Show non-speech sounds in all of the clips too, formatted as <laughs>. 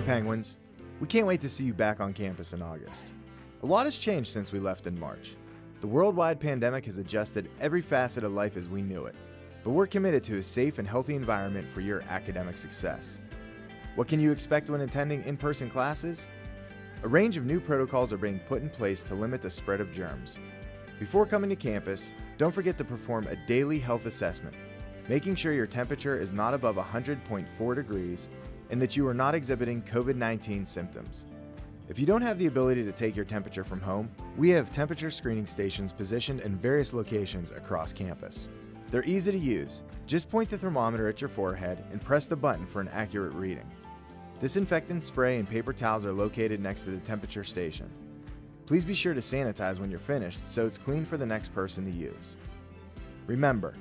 Hey, Penguins. We can't wait to see you back on campus in August. A lot has changed since we left in March. The worldwide pandemic has adjusted every facet of life as we knew it, but we're committed to a safe and healthy environment for your academic success. What can you expect when attending in person classes? A range of new protocols are being put in place to limit the spread of germs. Before coming to campus, don't forget to perform a daily health assessment, making sure your temperature is not above 100.4 degrees and that you are not exhibiting COVID 19 symptoms. If you don't have the ability to take your temperature from home, we have temperature screening stations positioned in various locations across campus. They're easy to use. Just point the thermometer at your forehead and press the button for an accurate reading. Disinfectant spray and paper towels are located next to the temperature station. Please be sure to sanitize when you're finished so it's clean for the next person to use. Remember,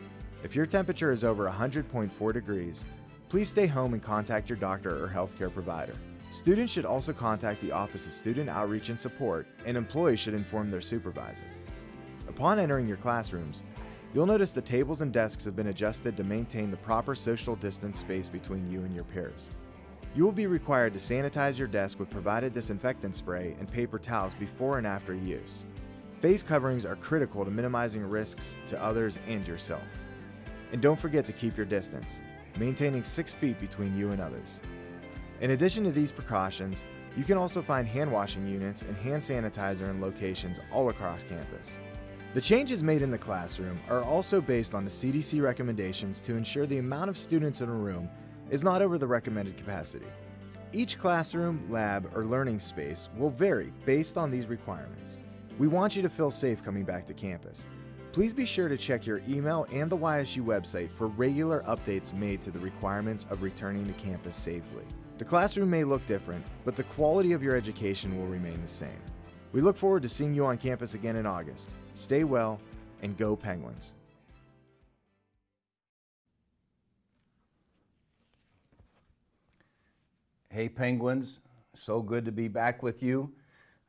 if your temperature is over 100.4 degrees, please stay home and contact your doctor or healthcare provider. Students should also contact the Office of Student Outreach and Support, and employees should inform their supervisor. Upon entering your classrooms, you'll notice the tables and desks have been adjusted to maintain the proper social distance space between you and your peers. You will be required to sanitize your desk with provided disinfectant spray and paper towels before and after use. Face coverings are critical to minimizing risks to others and yourself. And don't forget to keep your distance, maintaining 6 feet between you and others. In addition to these precautions, you can also find hand washing units and hand sanitizer in locations all across campus. The changes made in the classroom are also based on the CDC recommendations to ensure the amount of students in a room is not over the recommended capacity. Each classroom, lab, or learning space will vary based on these requirements. We want you to feel safe coming back to campus. Please be sure to check your email and the YSU website for regular updates made to the requirements of returning to campus safely. The classroom may look different, but the quality of your education will remain the same. We look forward to seeing you on campus again in August. Stay well and go Penguins. Hey Penguins, so good to be back with you.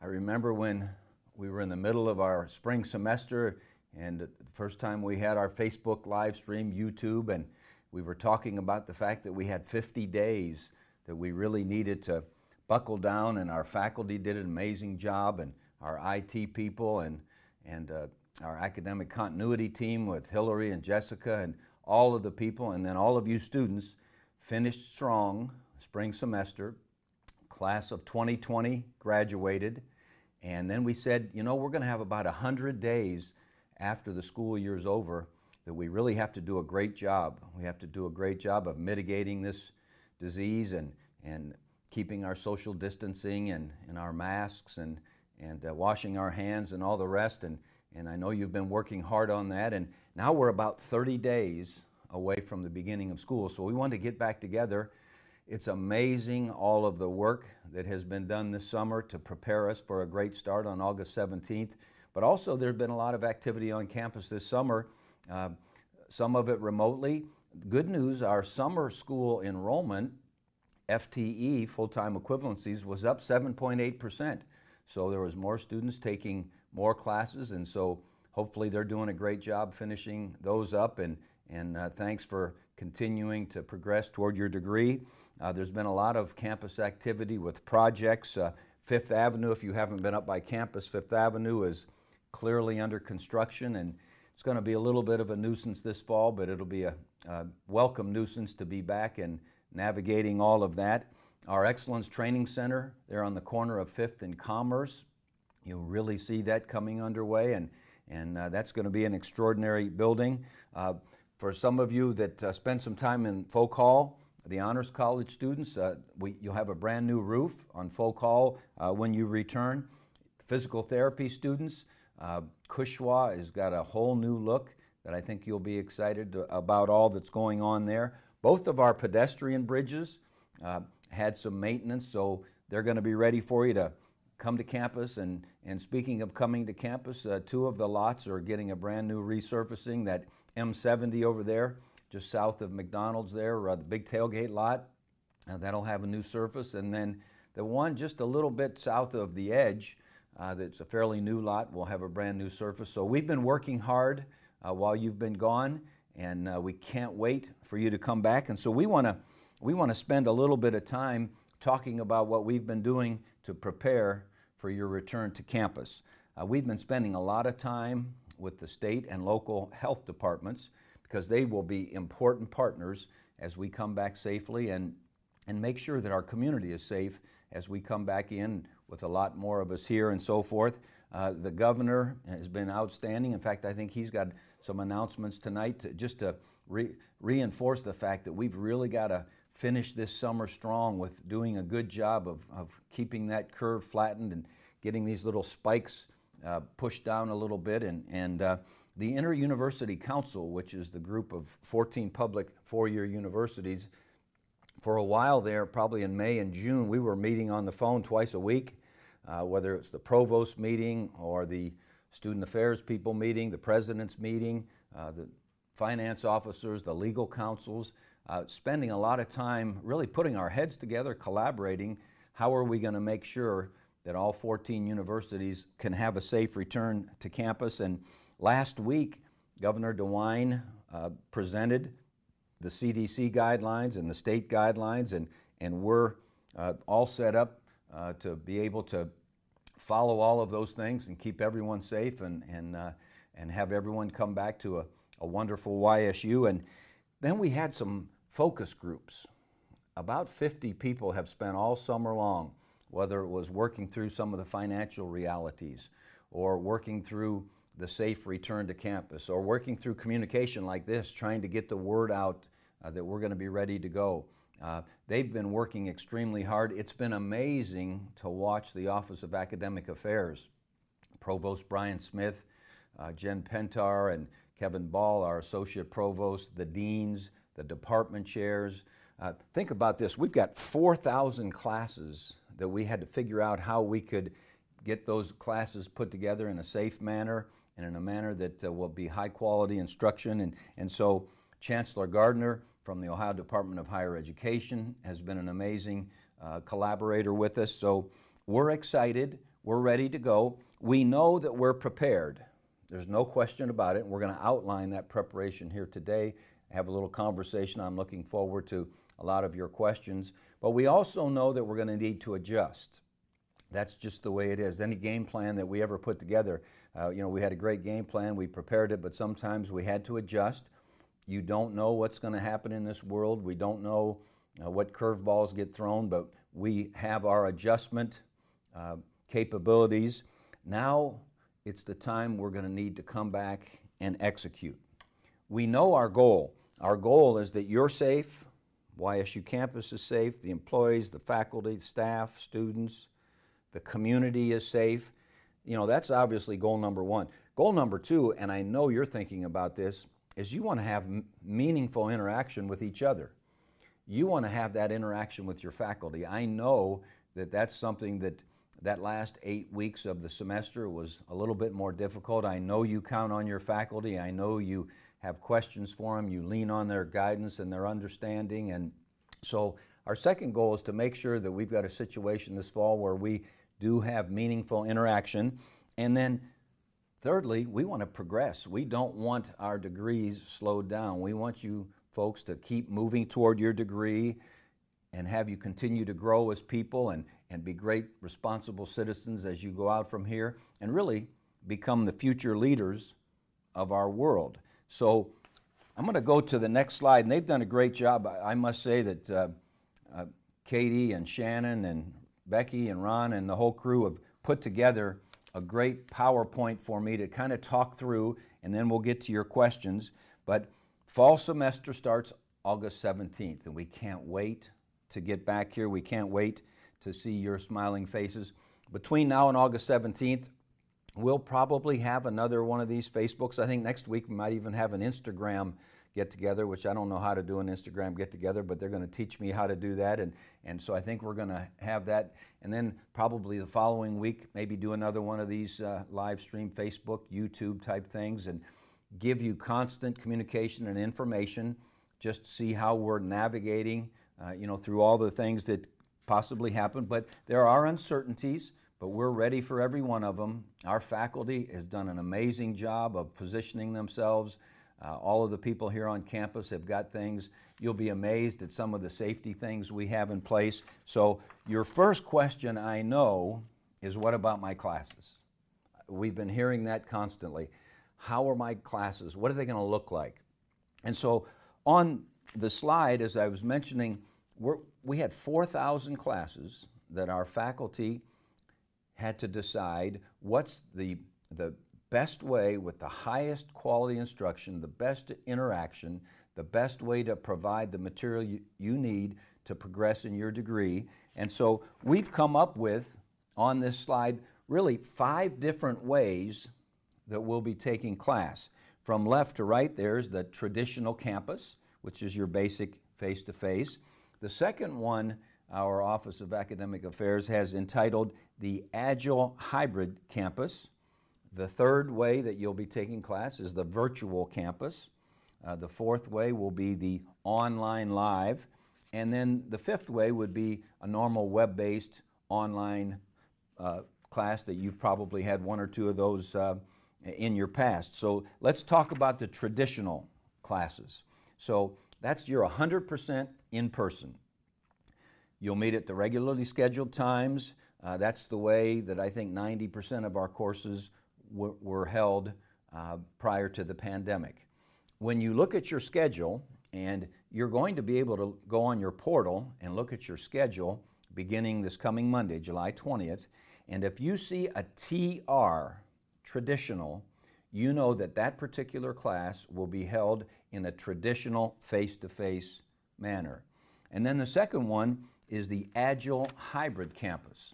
I remember when we were in the middle of our spring semester and the first time we had our Facebook live stream, YouTube, and we were talking about the fact that we had 50 days that we really needed to buckle down, and our faculty did an amazing job, and our IT people, and, and uh, our academic continuity team with Hillary and Jessica, and all of the people, and then all of you students finished strong spring semester. Class of 2020 graduated, and then we said, you know, we're going to have about 100 days after the school year is over that we really have to do a great job. We have to do a great job of mitigating this disease and, and keeping our social distancing and, and our masks and, and uh, washing our hands and all the rest. And, and I know you've been working hard on that. And now we're about 30 days away from the beginning of school. So we want to get back together. It's amazing all of the work that has been done this summer to prepare us for a great start on August 17th. But also, there's been a lot of activity on campus this summer, uh, some of it remotely. Good news our summer school enrollment FTE, full-time equivalencies, was up 7.8%. So there was more students taking more classes, and so hopefully they're doing a great job finishing those up, and, and uh, thanks for continuing to progress toward your degree. Uh, there's been a lot of campus activity with projects. Uh, Fifth Avenue, if you haven't been up by campus, Fifth Avenue is clearly under construction, and it's going to be a little bit of a nuisance this fall, but it'll be a, a welcome nuisance to be back and navigating all of that. Our Excellence Training Center, there on the corner of 5th and Commerce, you'll really see that coming underway, and, and uh, that's going to be an extraordinary building. Uh, for some of you that uh, spend some time in Fok Hall, the Honors College students, uh, we, you'll have a brand new roof on Fok Hall uh, when you return. Physical therapy students, uh, Cushwa has got a whole new look that I think you'll be excited about all that's going on there. Both of our pedestrian bridges uh, had some maintenance, so they're going to be ready for you to come to campus. And, and speaking of coming to campus, uh, two of the lots are getting a brand new resurfacing. That M70 over there, just south of McDonald's there, uh, the big tailgate lot, uh, that'll have a new surface. And then the one just a little bit south of the edge, uh, that's a fairly new lot, We'll have a brand new surface. So we've been working hard uh, while you've been gone and uh, we can't wait for you to come back. And so we want to we want to spend a little bit of time talking about what we've been doing to prepare for your return to campus. Uh, we've been spending a lot of time with the state and local health departments because they will be important partners as we come back safely and, and make sure that our community is safe as we come back in with a lot more of us here and so forth. Uh, the governor has been outstanding. In fact, I think he's got some announcements tonight to, just to re- reinforce the fact that we've really got to finish this summer strong with doing a good job of, of keeping that curve flattened and getting these little spikes uh, pushed down a little bit. And, and uh, the Inter-University Council, which is the group of 14 public four-year universities, for a while there, probably in May and June, we were meeting on the phone twice a week, uh, whether it's the provost meeting or the student affairs people meeting, the president's meeting, uh, the finance officers, the legal councils, uh, spending a lot of time really putting our heads together, collaborating. How are we going to make sure that all 14 universities can have a safe return to campus? And last week, Governor DeWine uh, presented the CDC guidelines and the state guidelines, and, and we're uh, all set up uh, to be able to follow all of those things and keep everyone safe and, and, uh, and have everyone come back to a, a wonderful YSU. And then we had some focus groups. About 50 people have spent all summer long, whether it was working through some of the financial realities or working through the safe return to campus or working through communication like this, trying to get the word out uh, that we're going to be ready to go. Uh, they've been working extremely hard. It's been amazing to watch the Office of Academic Affairs, Provost Brien Smith, uh, Jen Pintar, and Kevin Ball, our Associate Provost, the deans, the department chairs. Uh, think about this we've got 4,000 classes that we had to figure out how we could get those classes put together in a safe manner and in a manner that uh, will be high quality instruction. And, and so, Chancellor Gardner, from the Ohio Department of Higher Education has been an amazing uh, collaborator with us. So we're excited. We're ready to go. We know that we're prepared. There's no question about it. We're going to outline that preparation here today, have a little conversation. I'm looking forward to a lot of your questions. But we also know that we're going to need to adjust. That's just the way it is. Any game plan that we ever put together, uh, you know, we had a great game plan, we prepared it, but sometimes we had to adjust. You don't know what's going to happen in this world. We don't know uh, what curveballs get thrown, but we have our adjustment uh, capabilities. Now it's the time we're going to need to come back and execute. We know our goal. Our goal is that you're safe, YSU campus is safe, the employees, the faculty, staff, students, the community is safe. You know, that's obviously goal number one. Goal number two, and I know you're thinking about this, is you want to have meaningful interaction with each other. You want to have that interaction with your faculty. I know that that's something that that last eight weeks of the semester was a little bit more difficult. I know you count on your faculty. I know you have questions for them. You lean on their guidance and their understanding. And so, our second goal is to make sure that we've got a situation this fall where we do have meaningful interaction. And then Thirdly, we want to progress. We don't want our degrees slowed down. We want you folks to keep moving toward your degree and have you continue to grow as people and, and be great responsible citizens as you go out from here and really become the future leaders of our world. So I'm going to go to the next slide, and they've done a great job. I must say that uh, uh, Katie and Shannon and Becky and Ron and the whole crew have put together a great PowerPoint for me to kind of talk through, and then we'll get to your questions. But fall semester starts August 17th, and we can't wait to get back here. We can't wait to see your smiling faces. Between now and August 17th, we'll probably have another one of these Facebooks. I think next week we might even have an Instagram get together, which I don't know how to do an Instagram get together, but they're going to teach me how to do that. And, and so I think we're going to have that. And then probably the following week, maybe do another one of these uh, live stream Facebook, YouTube type things and give you constant communication and information. Just see how we're navigating, uh, you know, through all the things that possibly happen. But there are uncertainties, but we're ready for every one of them. Our faculty has done an amazing job of positioning themselves Uh, all of the people here on campus have got things. You'll be amazed at some of the safety things we have in place. So, your first question, I know, is what about my classes? We've been hearing that constantly. How are my classes? What are they going to look like? And so, on the slide, as I was mentioning, we had 4,000 classes that our faculty had to decide what's the, the best way with the highest quality instruction, the best interaction, the best way to provide the material you, you need to progress in your degree. And so we've come up with, on this slide, really five different ways that we'll be taking class. From left to right, there's the traditional campus, which is your basic face to face. The second one, our Office of Academic Affairs has entitled the Agile Hybrid Campus. The third way that you'll be taking class is the virtual campus. Uh, the fourth way will be the online live. And then the fifth way would be a normal web based online uh, class that you've probably had one or two of those uh, in your past. So let's talk about the traditional classes. So that's your 100% in person. You'll meet at the regularly scheduled times. Uh, that's the way that I think 90% of our courses were held uh, prior to the pandemic. When you look at your schedule, and you're going to be able to go on your portal and look at your schedule beginning this coming Monday, July 20th, and if you see a TR, traditional, you know that that particular class will be held in a traditional face to face manner. And then the second one is the Agile Hybrid Campus.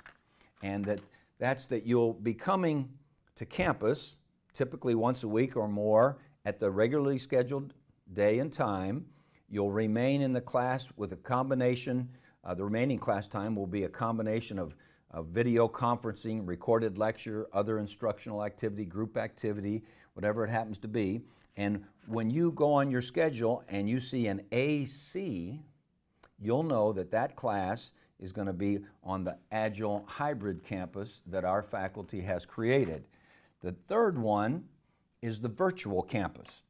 And that, that's that you'll be coming to campus, typically once a week or more, at the regularly scheduled day and time. You'll remain in the class with a combination, uh, the remaining class time will be a combination of, of video conferencing, recorded lecture, other instructional activity, group activity, whatever it happens to be. And when you go on your schedule and you see an AC, you'll know that that class is going to be on the Agile Hybrid campus that our faculty has created. The third one is the virtual campus.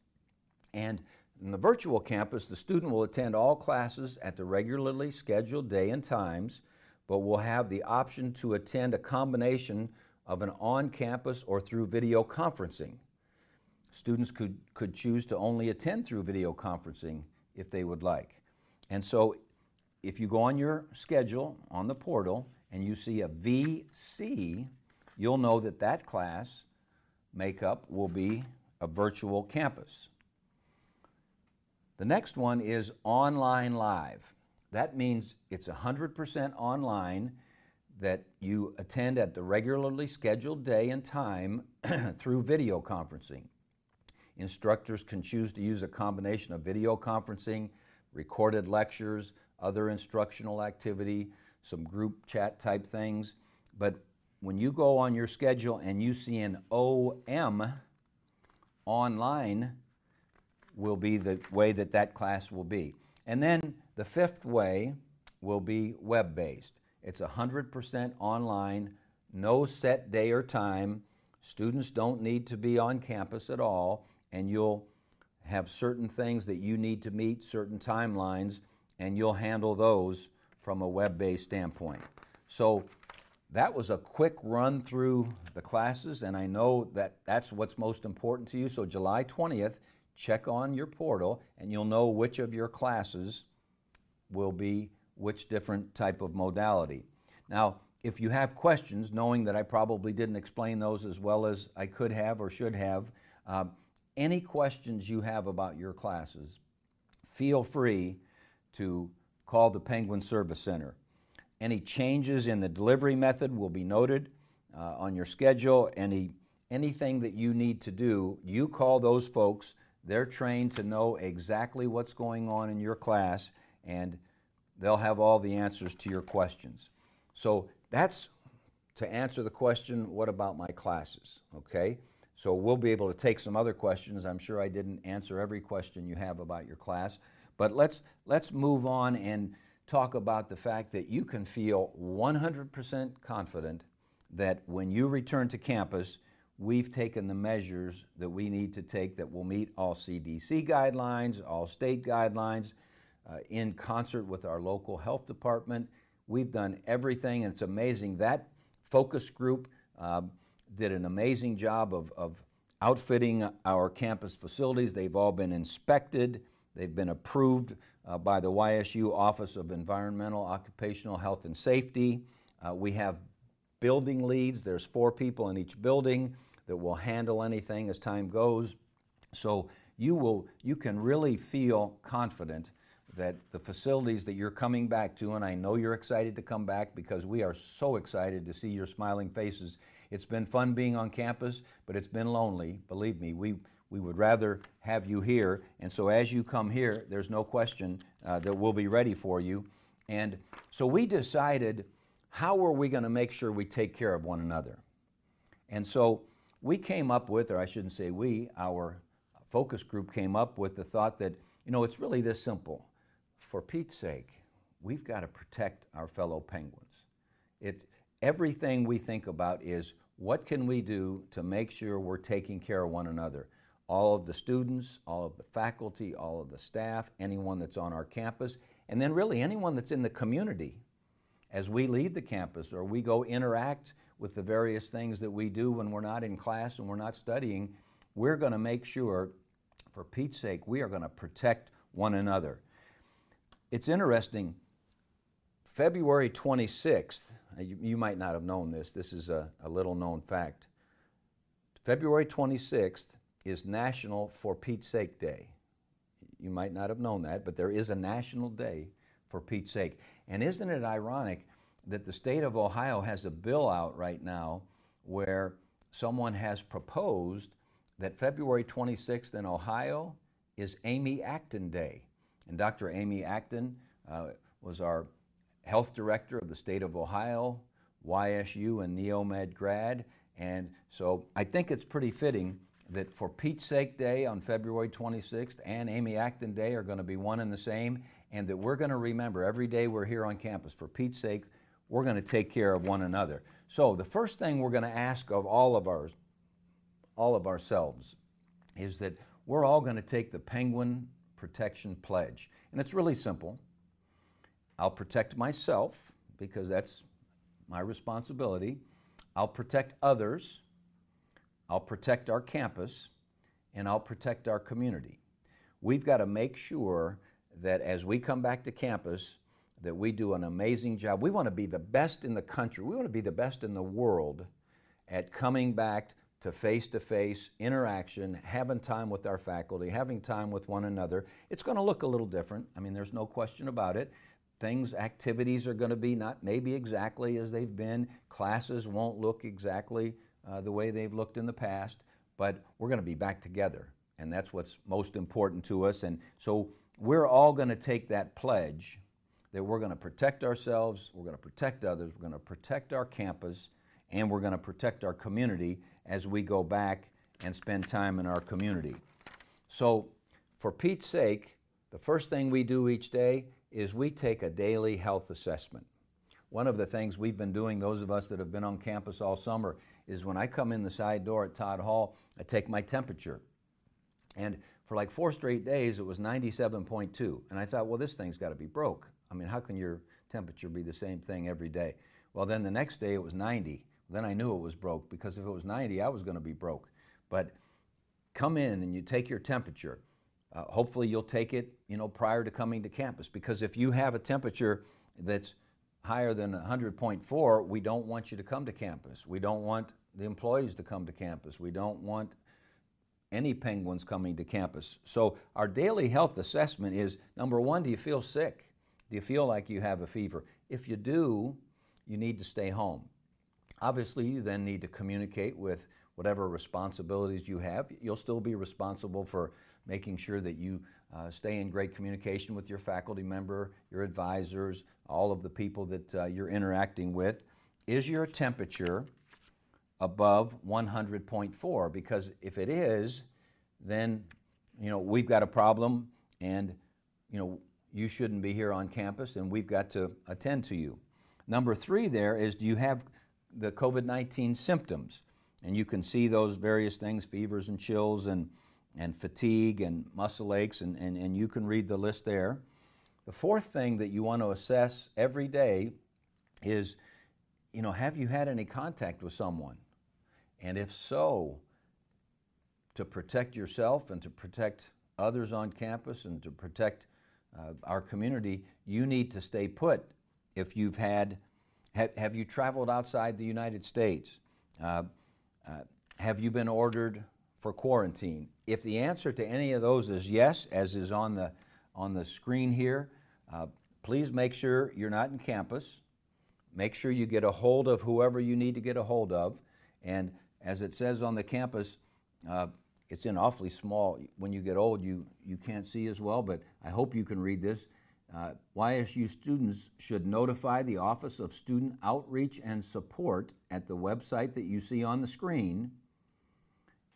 And in the virtual campus, the student will attend all classes at the regularly scheduled day and times, but will have the option to attend a combination of an on campus or through video conferencing. Students could, could choose to only attend through video conferencing if they would like. And so if you go on your schedule on the portal and you see a VC, you'll know that that class makeup will be a virtual campus. The next one is online live. That means it's 100% online that you attend at the regularly scheduled day and time <clears throat> through video conferencing. Instructors can choose to use a combination of video conferencing, recorded lectures, other instructional activity, some group chat type things. But when you go on your schedule and you see an OM online, will be the way that that class will be. And then the fifth way will be web based. It's 100% online, no set day or time. Students don't need to be on campus at all, and you'll have certain things that you need to meet, certain timelines, and you'll handle those from a web based standpoint. So that was a quick run through the classes, and I know that that's what's most important to you. So, July 20th, check on your portal, and you'll know which of your classes will be which different type of modality. Now, if you have questions, knowing that I probably didn't explain those as well as I could have or should have, uh, any questions you have about your classes, feel free to call the Penguin Service Center. Any changes in the delivery method will be noted uh, on your schedule. Any, anything that you need to do, you call those folks. They're trained to know exactly what's going on in your class and they'll have all the answers to your questions. So that's to answer the question, what about my classes? Okay? So we'll be able to take some other questions. I'm sure I didn't answer every question you have about your class, but let's let's move on and talk about the fact that you can feel 100% confident that when you return to campus, we've taken the measures that we need to take that will meet all CDC guidelines, all state guidelines, uh, in concert with our local health department. We've done everything, and it's amazing. That focus group uh, did an amazing job of, of outfitting our campus facilities. They've all been inspected, they've been approved uh, by the YSU Office of Environmental Occupational Health and Safety. Uh, we have building leads, there's four people in each building that will handle anything as time goes. So you will you can really feel confident that the facilities that you're coming back to, and I know you're excited to come back because we are so excited to see your smiling faces. It's been fun being on campus, but it's been lonely. Believe me, we, we would rather have you here. And so as you come here, there's no question uh, that we'll be ready for you. And so we decided how are we going to make sure we take care of one another? And so we came up with, or I shouldn't say we, our focus group came up with the thought that, you know, it's really this simple for Pete's sake, we've got to protect our fellow penguins. It, everything we think about is what can we do to make sure we're taking care of one another? All of the students, all of the faculty, all of the staff, anyone that's on our campus, and then really anyone that's in the community. As we leave the campus or we go interact with the various things that we do when we're not in class and we're not studying, we're going to make sure, for Pete's sake, we are going to protect one another. It's interesting, February 26th, uh, you, you, might not have known this, this is a, a little known fact. February 26th is National For Pete's Sake Day. You might not have known that, but there is a national day for Pete's sake. And isn't it ironic that the state of Ohio has a bill out right now where someone has proposed that February 26th in Ohio is Amy Acton Day. And Dr. Amy Acton uh, was our health director of the state of Ohio, YSU and Neomed grad. And so I think it's pretty fitting that for Pete's Sake Day on February 26th and Amy Acton Day are going to be one and the same, and that we're going to remember every day we're here on campus, for Pete's sake, we're going to take care of one another. So the first thing we're going to ask of all of ours, all of ourselves, is that we're all going to take the Penguin Protection Pledge. And it's really simple. I'll protect myself because that's my responsibility. I'll protect others. I'll protect our campus. And I'll protect our community. We've got to make sure that as we come back to campus, that we do an amazing job. We want to be the best in the country. We want to be the best in the world at coming back to face to face interaction, having time with our faculty, having time with one another. It's going to look a little different. I mean, there's no question about it. Things, activities are going to be not maybe exactly as they've been. Classes won't look exactly uh, the way they've looked in the past, but we're going to be back together. And that's what's most important to us. And so we're all going to take that pledge that we're going to protect ourselves, we're going to protect others, we're going to protect our campus, and we're going to protect our community as we go back and spend time in our community. So, for Pete's sake, the first thing we do each day is we take a daily health assessment. One of the things we've been doing, those of us that have been on campus all summer, is when I come in the side door at Tod Hall, I take my temperature. And for like four straight days, it was 97.2. And I thought, well, this thing's got to be broke. I mean, how can your temperature be the same thing every day? Well, then the next day it was 90. Then I knew it was broke because if it was 90, I was going to be broke. But come in and you take your temperature. Uh, hopefully you'll take it, you know, prior to coming to campus because if you have a temperature that's higher than 100.4, we don't want you to come to campus. We don't want the employees to come to campus. We don't want any penguins coming to campus. So our daily health assessment is number one, do you feel sick? Do you feel like you have a fever? If you do, you need to stay home. Obviously, you then need to communicate with whatever responsibilities you have. You'll still be responsible for making sure that you uh, stay in great communication with your faculty member, your advisors, all of the people that uh, you're interacting with. Is your temperature above 100.4? Because if it is, then you know we've got a problem, and you know you shouldn't be here on campus, and we've got to attend to you. Number three, there is do you have the COVID 19 symptoms. and you can see those various things fevers and chills and, and fatigue and muscle aches, and, and, and you can read the list there. The fourth thing that you want to assess every day is you know, have you had any contact with someone? And if so, to protect yourself and to protect others on campus and to protect uh, our community, you need to stay put. If you've had, have, have you traveled outside the United States? Uh, uh, have you been ordered for quarantine? If the answer to any of those is yes, as is on the, on the screen here, uh, please make sure you're not in campus. Make sure you get a hold of whoever you need to get a hold of. And as it says on the campus, uh, it's in awfully small. When you get old, you, you can't see as well, but I hope you can read this. Uh, YSU students should notify the Office of Student Outreach and Support at the website that you see on the screen,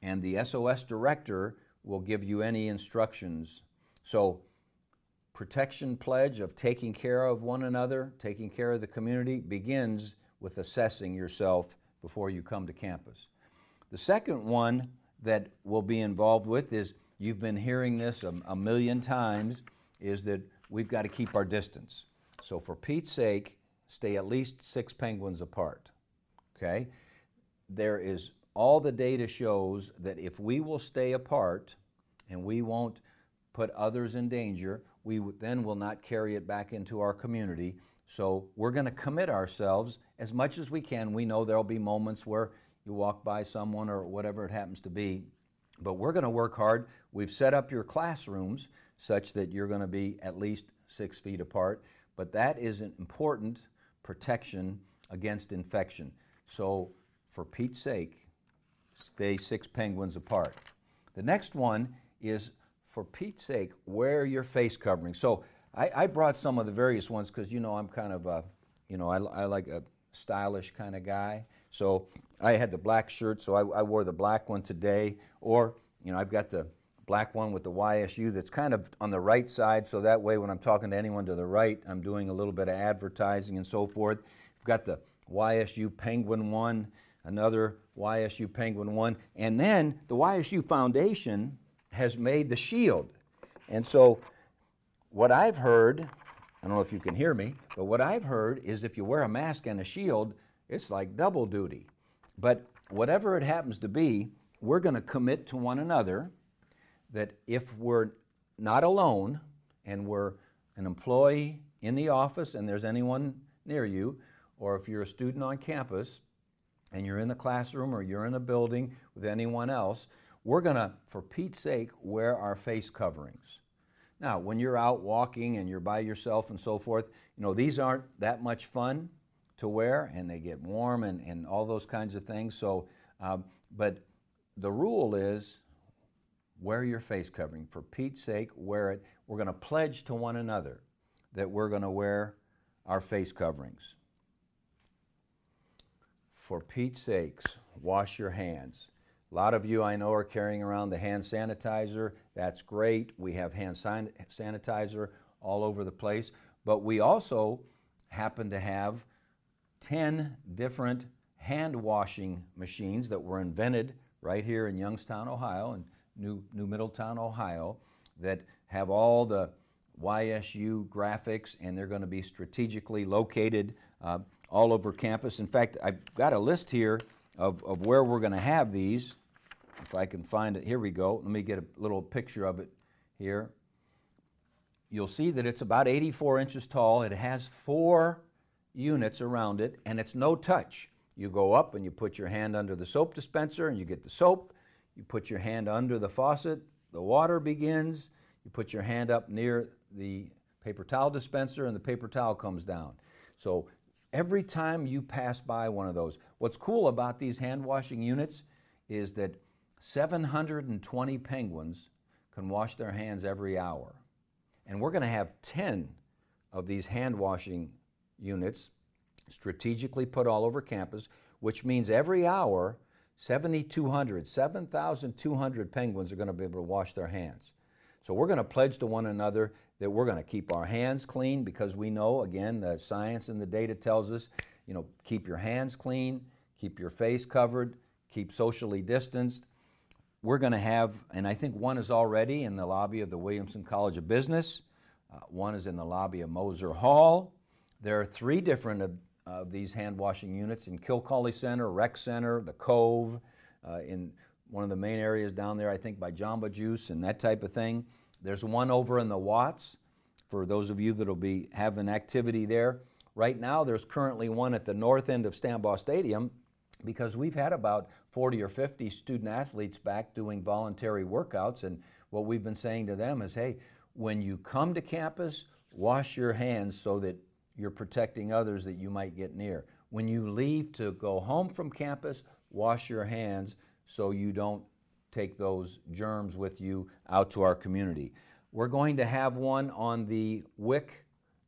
and the SOS director will give you any instructions. So protection pledge of taking care of one another, taking care of the community, begins with assessing yourself before you come to campus. The second one that we'll be involved with is you've been hearing this a, a million times is that we've got to keep our distance. So, for Pete's sake, stay at least six penguins apart. Okay? There is all the data shows that if we will stay apart and we won't put others in danger, we then will not carry it back into our community. So we're going to commit ourselves as much as we can. We know there'll be moments where you walk by someone or whatever it happens to be, but we're going to work hard. We've set up your classrooms such that you're going to be at least six feet apart, but that is an important protection against infection. So for Pete's sake, stay six penguins apart. The next one is for Pete's sake, wear your face covering. So I, I brought some of the various ones because you know I'm kind of a, you know, I, I like a stylish kind of guy. So I had the black shirt, so I, I, wore the black one today. Or, you know, I've got the black one with the YSU that's kind of on the right side, so that way when I'm talking to anyone to the right, I'm doing a little bit of advertising and so forth. I've got the YSU Penguin one, another YSU Penguin one, and then the YSU Foundation has made the shield. And so, what I've heard, I don't know if you can hear me, but what I've heard is if you wear a mask and a shield, it's like double duty. But whatever it happens to be, we're going to commit to one another that if we're not alone and we're an employee in the office and there's anyone near you, or if you're a student on campus and you're in the classroom or you're in a building with anyone else, we're going to, for Pete's sake, wear our face coverings. Now, when you're out walking and you're by yourself and so forth, you know, these aren't that much fun to wear and they get warm and, and all those kinds of things. So, um, but the rule is wear your face covering. For Pete's sake, wear it. We're going to pledge to one another that we're going to wear our face coverings. For Pete's sakes, wash your hands. A lot of you I know are carrying around the hand sanitizer. That's great. We have hand sanitizer all over the place. But we also happen to have 10 different hand washing machines that were invented right here in Youngstown, Ohio, and New, New Middletown, Ohio, that have all the YSU graphics, and they're going to be strategically located uh, all over campus. In fact, I've got a list here of, of where we're going to have these. If I can find it, here we go. Let me get a little picture of it here. You'll see that it's about 84 inches tall. It has four units around it, and it's no touch. You go up and you put your hand under the soap dispenser and you get the soap. You put your hand under the faucet, the water begins. You put your hand up near the paper towel dispenser and the paper towel comes down. So every time you pass by one of those, what's cool about these hand washing units is that 720 penguins can wash their hands every hour. And we're going to have 10 of these hand washing units strategically put all over campus, which means every hour, 7,200, 7,200 penguins are going to be able to wash their hands. So we're going to pledge to one another that we're going to keep our hands clean because we know, again, the science and the data tells us, you know, keep your hands clean, keep your face covered, keep socially distanced. We're going to have, and I think one is already in the lobby of the Williamson College of Business, uh, one is in the lobby of Moser Hall. There are three different of, of these hand washing units in Kilcawley Center, Rec Center, the Cove, uh, in one of the main areas down there, I think by Jamba Juice and that type of thing. There's one over in the Watts for those of you that'll be having activity there. Right now, there's currently one at the north end of Stambaugh Stadium because we've had about 40 or 50 student athletes back doing voluntary workouts. And what we've been saying to them is hey, when you come to campus, wash your hands so that you're protecting others that you might get near. When you leave to go home from campus, wash your hands so you don't take those germs with you out to our community. We're going to have one on the Wick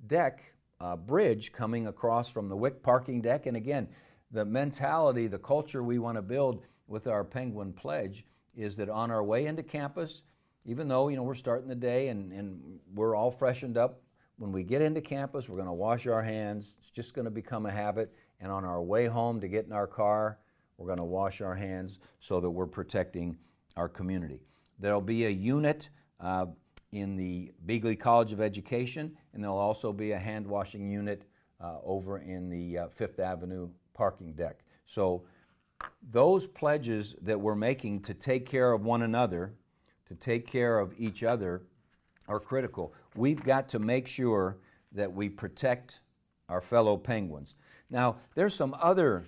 deck uh, bridge coming across from the Wick parking deck. And again, the mentality, the culture we want to build with our Penguin Pledge is that on our way into campus, even though you know we're starting the day and, and we're all freshened up, when we get into campus, we're going to wash our hands. It's just going to become a habit. And on our way home to get in our car, we're going to wash our hands so that we're protecting our community. There'll be a unit uh, in the Beeghly College of Education, and there'll also be a hand washing unit uh, over in the uh, Fifth Avenue parking deck. So those pledges that we're making to take care of one another, to take care of each other, are critical. We've got to make sure that we protect our fellow penguins. Now, there's some other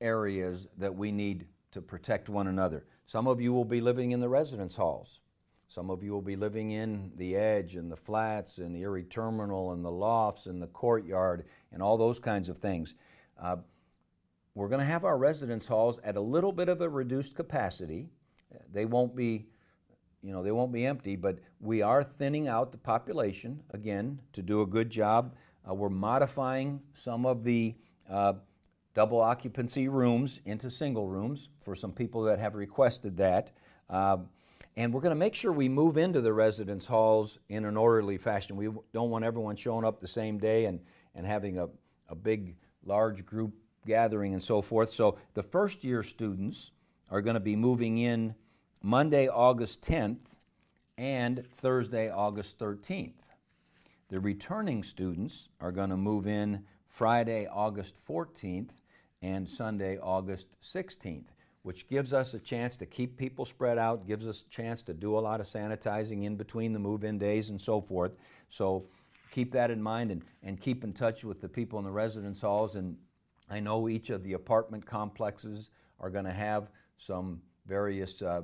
areas that we need to protect one another. Some of you will be living in the residence halls. Some of you will be living in the edge and the flats and the Erie Terminal and the lofts and the courtyard and all those kinds of things. Uh, we're going to have our residence halls at a little bit of a reduced capacity. They won't be, you know, they won't be empty, but we are thinning out the population again to do a good job. Uh, we're modifying some of the uh, double occupancy rooms into single rooms for some people that have requested that. Uh, and we're going to make sure we move into the residence halls in an orderly fashion. We don't want everyone showing up the same day and, and having a, a big, large group gathering and so forth. So the first year students are going to be moving in Monday, August 10th and Thursday, August 13th. The returning students are going to move in Friday, August 14th and Sunday, August 16th, which gives us a chance to keep people spread out, gives us a chance to do a lot of sanitizing in between the move in days and so forth. So keep that in mind and, and keep in touch with the people in the residence halls and I know each of the apartment complexes are going to have some various uh,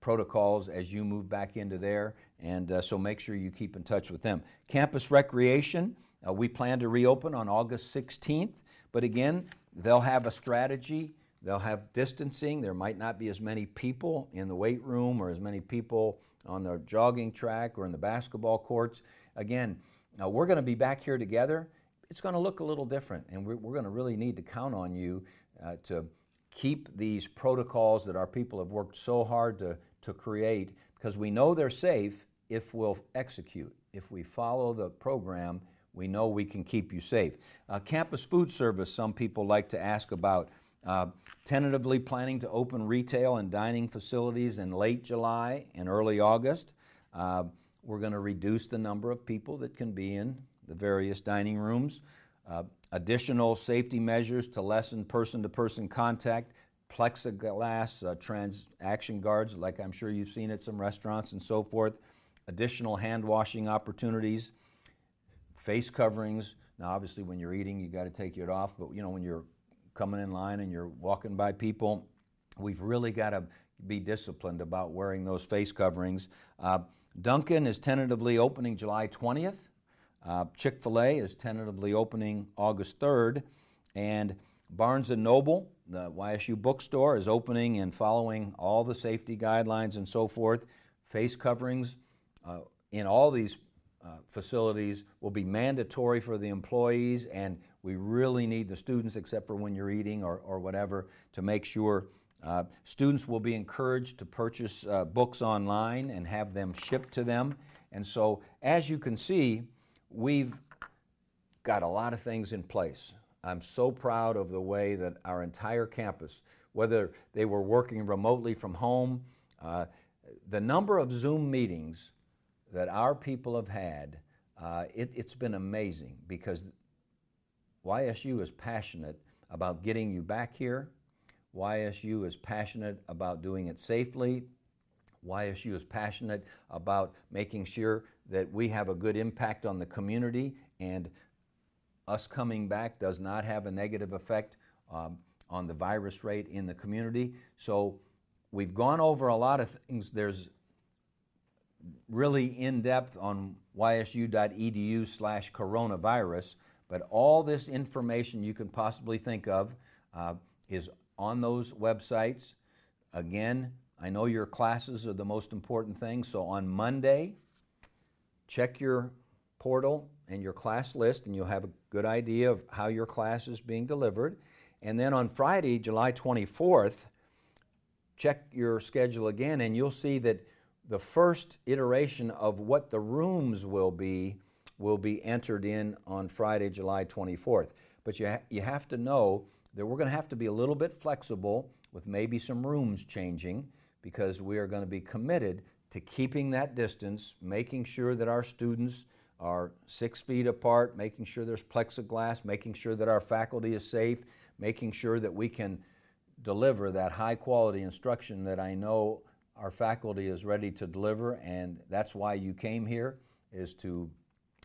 protocols as you move back into there, and uh, so make sure you keep in touch with them. Campus recreation, uh, we plan to reopen on August 16th, but again, they'll have a strategy. They'll have distancing. There might not be as many people in the weight room or as many people on the jogging track or in the basketball courts. Again, we're going to be back here together it's going to look a little different, and we're, we're going to really need to count on you uh, to keep these protocols that our people have worked so hard to, to create because we know they're safe if we'll execute. If we follow the program, we know we can keep you safe. Uh, campus food service, some people like to ask about. Uh, tentatively planning to open retail and dining facilities in late July and early August. Uh, we're going to reduce the number of people that can be in the various dining rooms. Uh, additional safety measures to lessen person-to-person contact, plexiglass uh, transaction guards, like I'm sure you've seen at some restaurants and so forth, additional hand washing opportunities, face coverings. Now, obviously, when you're eating, you got to take it off, but you know, when you're coming in line and you're walking by people, we've really got to be disciplined about wearing those face coverings. Uh, Dunkin' is tentatively opening July 20th. Uh, Chick fil A is tentatively opening August 3rd, and Barnes & Noble, the YSU bookstore, is opening and following all the safety guidelines and so forth. Face coverings uh, in all these uh, facilities will be mandatory for the employees, and we really need the students, except for when you're eating or, or whatever, to make sure uh, students will be encouraged to purchase uh, books online and have them shipped to them. And so, as you can see, we've got a lot of things in place. I'm so proud of the way that our entire campus, whether they were working remotely from home. Uh, the number of Zoom meetings that our people have had, uh, it, it's been amazing because YSU is passionate about getting you back here. YSU is passionate about doing it safely. YSU is passionate about making sure that we have a good impact on the community and us coming back does not have a negative effect um, on the virus rate in the community. So we've gone over a lot of things. There's really in depth on ysu.edu slash coronavirus, but all this information you can possibly think of uh, is on those websites. Again, I know your classes are the most important thing, so on Monday, check your portal and your class list, and you'll have a good idea of how your class is being delivered. And then on Friday, July 24th, check your schedule again, and you'll see that the first iteration of what the rooms will be will be entered in on Friday, July 24th. But you, ha you have to know that we're going to have to be a little bit flexible with maybe some rooms changing because we are going to be committed to keeping that distance, making sure that our students are six feet apart, making sure there's plexiglass, making sure that our faculty is safe, making sure that we can deliver that high quality instruction that I know our faculty is ready to deliver and that's why you came here is to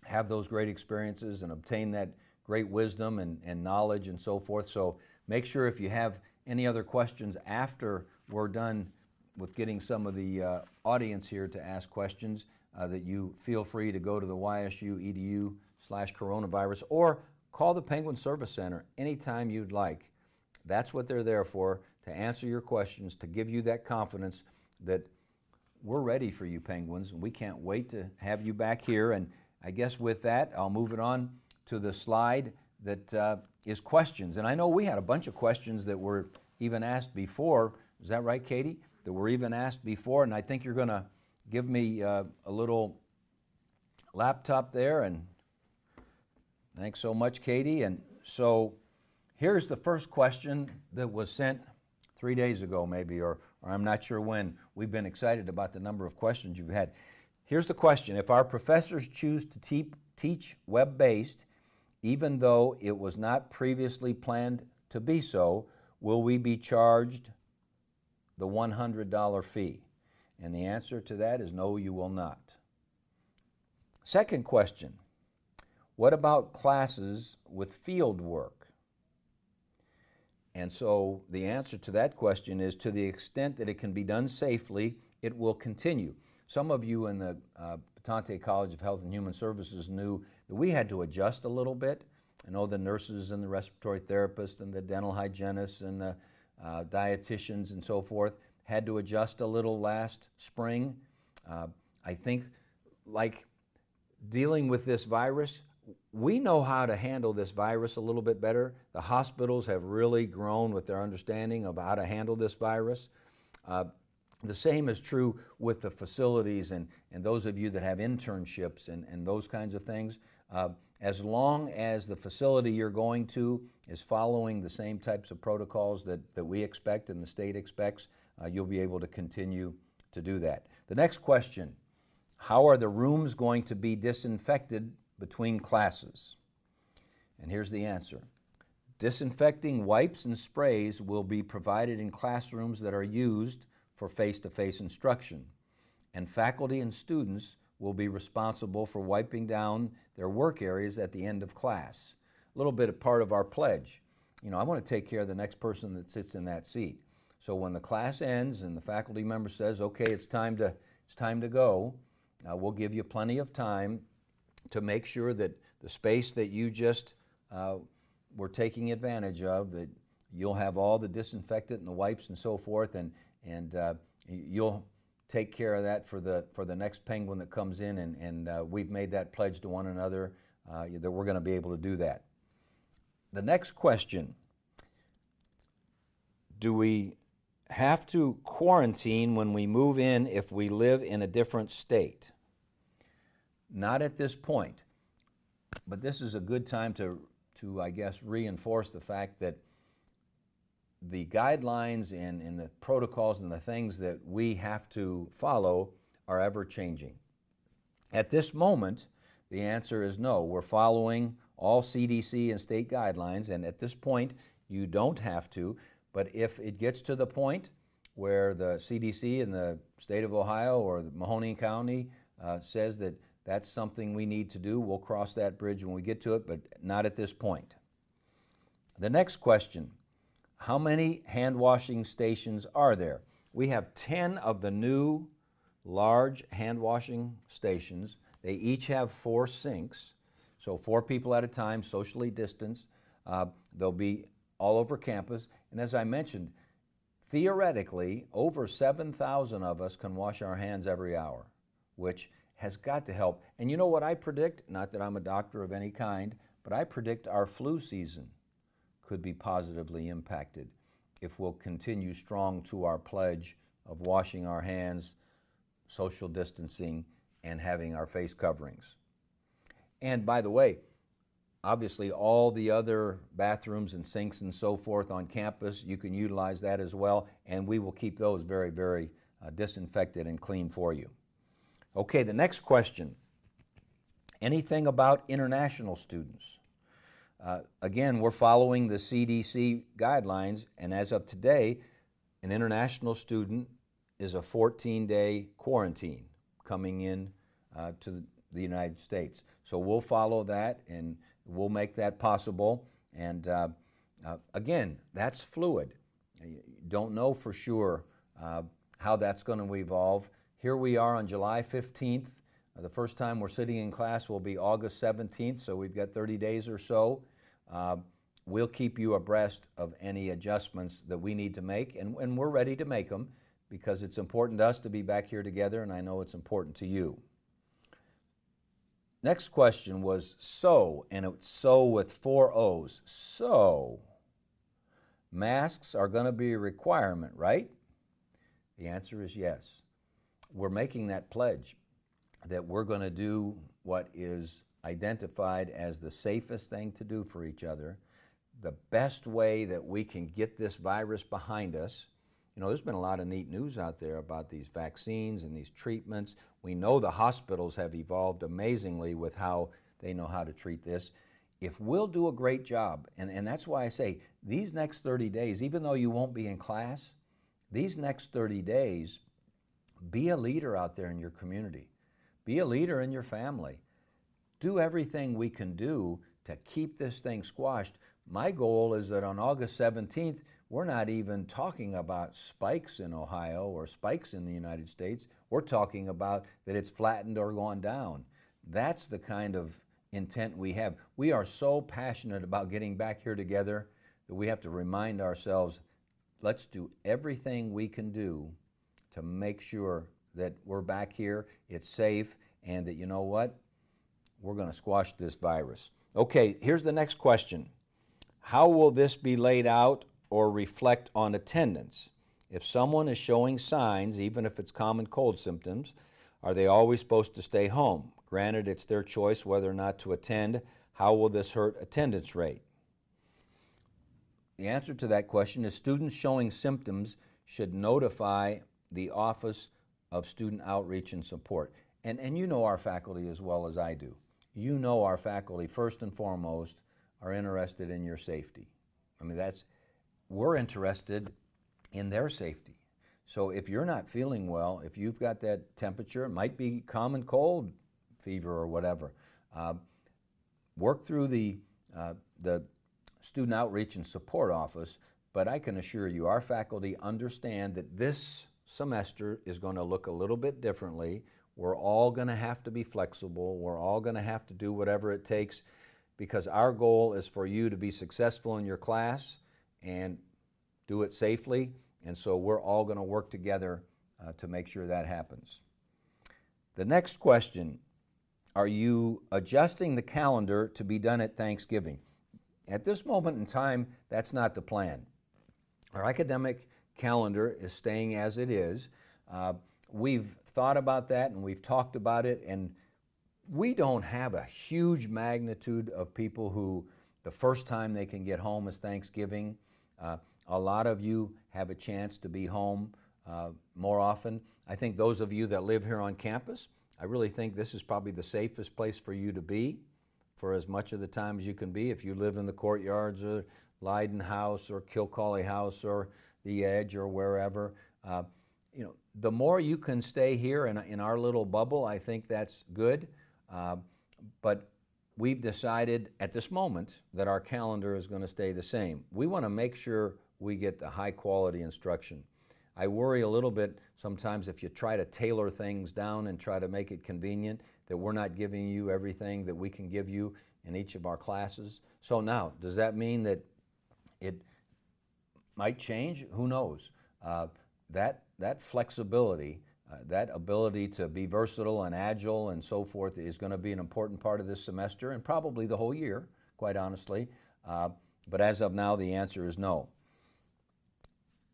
have those great experiences and obtain that great wisdom and, and knowledge and so forth. So make sure if you have any other questions after we're done with getting some of the uh, audience here to ask questions, uh, that you feel free to go to the YSU edu slash coronavirus or call the Penguin Service Center anytime you'd like. That's what they're there for, to answer your questions, to give you that confidence that we're ready for you, Penguins, and we can't wait to have you back here. And I guess with that, I'll move it on to the slide that uh, is questions. And I know we had a bunch of questions that were even asked before. Is that right, Katie? That were even asked before, and I think you're going to give me uh, a little laptop there. And thanks so much, Katie. And so here's the first question that was sent three days ago, maybe, or, or I'm not sure when. We've been excited about the number of questions you've had. Here's the question If our professors choose to te teach web based, even though it was not previously planned to be so, will we be charged the $100 fee? And the answer to that is no, you will not. Second question What about classes with field work? And so the answer to that question is to the extent that it can be done safely, it will continue. Some of you in the uh, Bitonte College of Health and Human Services knew that we had to adjust a little bit. I know the nurses and the respiratory therapists and the dental hygienists and the uh, dietitians and so forth had to adjust a little last spring. Uh, I think, like dealing with this virus, we know how to handle this virus a little bit better. The hospitals have really grown with their understanding of how to handle this virus. Uh, the same is true with the facilities and, and those of you that have internships and, and those kinds of things. Uh, as long as the facility you're going to is following the same types of protocols that, that we expect and the state expects, uh, you'll be able to continue to do that. The next question, how are the rooms going to be disinfected between classes? And here's the answer. Disinfecting wipes and sprays will be provided in classrooms that are used for face-to-face -face instruction, and faculty and students will be responsible for wiping down their work areas at the end of class. A little bit of part of our pledge. You know, I want to take care of the next person that sits in that seat. So when the class ends and the faculty member says, okay, it's time to, it's time to go, uh, we'll give you plenty of time to make sure that the space that you just uh, were taking advantage of, that you'll have all the disinfectant and the wipes and so forth, and, and uh, you'll take care of that for the, for the next penguin that comes in, and, and uh, we've made that pledge to one another uh, that we're going to be able to do that. The next question, do we have to quarantine when we move in if we live in a different state. Not at this point, but this is a good time to, to I guess, reinforce the fact that the guidelines and, and the protocols and the things that we have to follow are ever changing. At this moment, the answer is no. We're following all CDC and state guidelines, and at this point, you don't have to. But if it gets to the point where the CDC in the state of Ohio or Mahoning County uh, says that that's something we need to do, we'll cross that bridge when we get to it, but not at this point. The next question How many hand washing stations are there? We have 10 of the new large hand washing stations. They each have four sinks, so four people at a time, socially distanced. Uh, they'll be all over campus. And as I mentioned, theoretically, over 7,000 of us can wash our hands every hour, which has got to help. And you know what I predict? Not that I'm a doctor of any kind, but I predict our flu season could be positively impacted if we'll continue strong to our pledge of washing our hands, social distancing, and having our face coverings. And by the way, obviously all the other bathrooms and sinks and so forth on campus, you can utilize that as well, and we will keep those very, very uh, disinfected and clean for you. Okay, the next question. Anything about international students? Uh, again, we're following the CDC guidelines, and as of today, an international student is a 14 day quarantine coming in uh, to the United States. So we'll follow that and we'll make that possible. And uh, uh, again, that's fluid. You don't know for sure uh, how that's going to evolve. Here we are on July 15th. Uh, the first time we're sitting in class will be August 17th, so we've got 30 days or so. Uh, we'll keep you abreast of any adjustments that we need to make, and, and we're ready to make them because it's important to us to be back here together, and I know it's important to you. Next question was so, and it's so with four O's. So, masks are going to be a requirement, right? The answer is yes. We're making that pledge that we're going to do what is identified as the safest thing to do for each other, the best way that we can get this virus behind us you know, there's been a lot of neat news out there about these vaccines and these treatments. We know the hospitals have evolved amazingly with how they know how to treat this. If we'll do a great job, and, and that's why I say these next 30 days, even though you won't be in class, these next 30 days, be a leader out there in your community. Be a leader in your family. Do everything we can do to keep this thing squashed. My goal is that on August 17th, we're not even talking about spikes in Ohio or spikes in the United States. We're talking about that it's flattened or gone down. That's the kind of intent we have. We are so passionate about getting back here together that we have to remind ourselves let's do everything we can do to make sure that we're back here, it's safe, and that you know what? We're going to squash this virus. Okay, here's the next question How will this be laid out or reflect on attendance. If someone is showing signs, even if it's common cold symptoms, are they always supposed to stay home? Granted, it's their choice whether or not to attend. How will this hurt attendance rate? The answer to that question is students showing symptoms should notify the Office of Student Outreach and Support. And, and you know our faculty as well as I do. You know our faculty, first and foremost, are interested in your safety. I mean, that's, we're interested in their safety. So if you're not feeling well, if you've got that temperature, it might be common cold fever or whatever, uh, work through the, uh, the Student Outreach and Support Office, but I can assure you our faculty understand that this semester is going to look a little bit differently. We're all going to have to be flexible. We're all going to have to do whatever it takes because our goal is for you to be successful in your class and do it safely. And so we're all going to work together uh, to make sure that happens. The next question Are you adjusting the calendar to be done at Thanksgiving? At this moment in time, that's not the plan. Our academic calendar is staying as it is. Uh, we've thought about that and we've talked about it, and we don't have a huge magnitude of people who the first time they can get home is Thanksgiving. Uh, a lot of you have a chance to be home uh, more often. I think those of you that live here on campus, I really think this is probably the safest place for you to be for as much of the time as you can be. If you live in the courtyards or Lyden House or Kilcawley House or the Edge or wherever, uh, you know, the more you can stay here in, in our little bubble, I think that's good. Uh, but we've decided at this moment that our calendar is going to stay the same. We want to make sure we get the high quality instruction. I worry a little bit sometimes if you try to tailor things down and try to make it convenient that we're not giving you everything that we can give you in each of our classes. So now, does that mean that it might change? Who knows? Uh, that, that flexibility, uh, that ability to be versatile and agile and so forth is going to be an important part of this semester and probably the whole year, quite honestly. Uh, but as of now, the answer is no.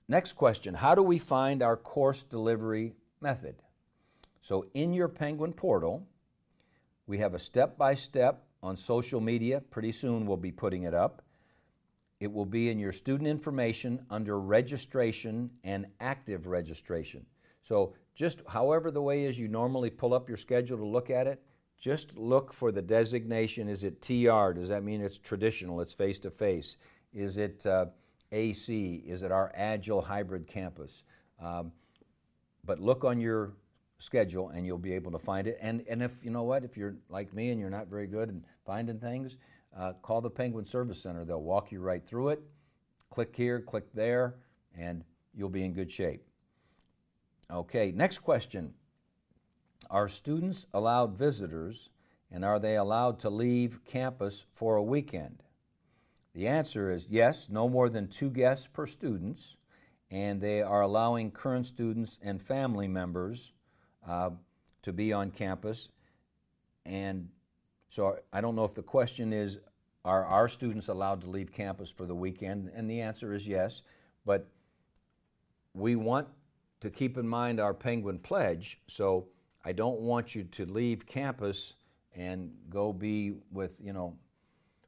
Next question How do we find our course delivery method? So, in your Penguin portal, we have a step by step on social media. Pretty soon we'll be putting it up. It will be in your student information under registration and active registration. So, just however the way is you normally pull up your schedule to look at it, just look for the designation. Is it TR? Does that mean it's traditional, it's face to face? Is it uh, AC is it our Agile Hybrid Campus. Um, but look on your schedule and you'll be able to find it. And, and if you know what, if you're like me and you're not very good at finding things, uh, call the Penguin Service Center. They'll walk you right through it. Click here, click there, and you'll be in good shape. Okay, next question. Are students allowed visitors and are they allowed to leave campus for a weekend? The answer is yes, no more than two guests per students, and they are allowing current students and family members uh, to be on campus. And so I don't know if the question is, are our students allowed to leave campus for the weekend? And the answer is yes, but we want to keep in mind our Penguin Pledge, so I don't want you to leave campus and go be with, you know,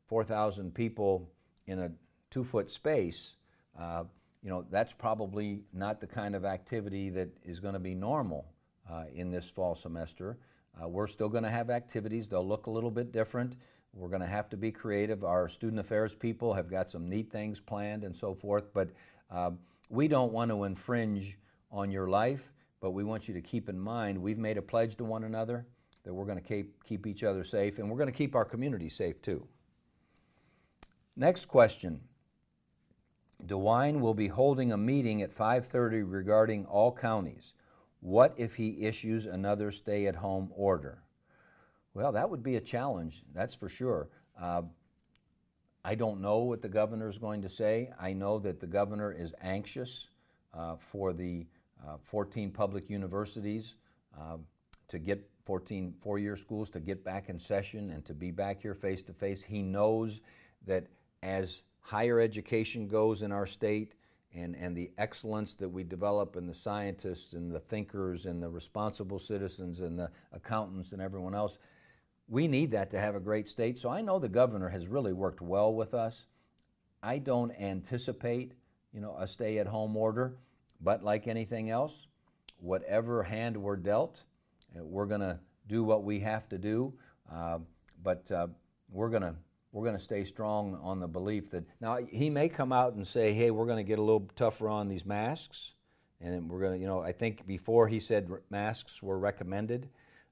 4,000 people in a two foot space, uh, you know, that's probably not the kind of activity that is going to be normal uh, in this fall semester. Uh, we're still going to have activities. They'll look a little bit different. We're going to have to be creative. Our student affairs people have got some neat things planned and so forth, but uh, we don't want to infringe on your life, but we want you to keep in mind we've made a pledge to one another that we're going to keep, keep each other safe and we're going to keep our community safe too. Next question. DeWine will be holding a meeting at 5:30 regarding all counties. What if he issues another stay-at-home order? Well, that would be a challenge, that's for sure. Uh, I don't know what the governor is going to say. I know that the governor is anxious uh, for the uh, 14 public universities uh, to get 14 four-year schools to get back in session and to be back here face to face. He knows that as higher education goes in our state and, and the excellence that we develop in the scientists and the thinkers and the responsible citizens and the accountants and everyone else, we need that to have a great state. So I know the governor has really worked well with us. I don't anticipate, you know, a stay-at-home order, but like anything else, whatever hand we're dealt, uh, we're going to do what we have to do. Uh, but uh, we're going to we're going to stay strong on the belief that now he may come out and say, "Hey, we're going to get a little tougher on these masks," and we're going to, you know, I think before he said masks were recommended,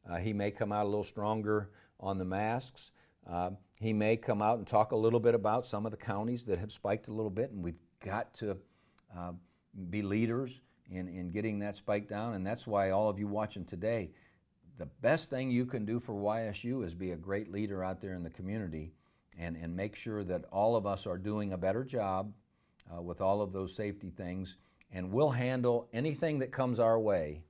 uh, he may come out a little stronger on the masks. Uh, he may come out and talk a little bit about some of the counties that have spiked a little bit, and we've got to uh, be leaders in, in getting that spike down. And that's why all of you watching today, the best thing you can do for YSU is be a great leader out there in the community and, and make sure that all of us are doing a better job uh, with all of those safety things. And we'll handle anything that comes our way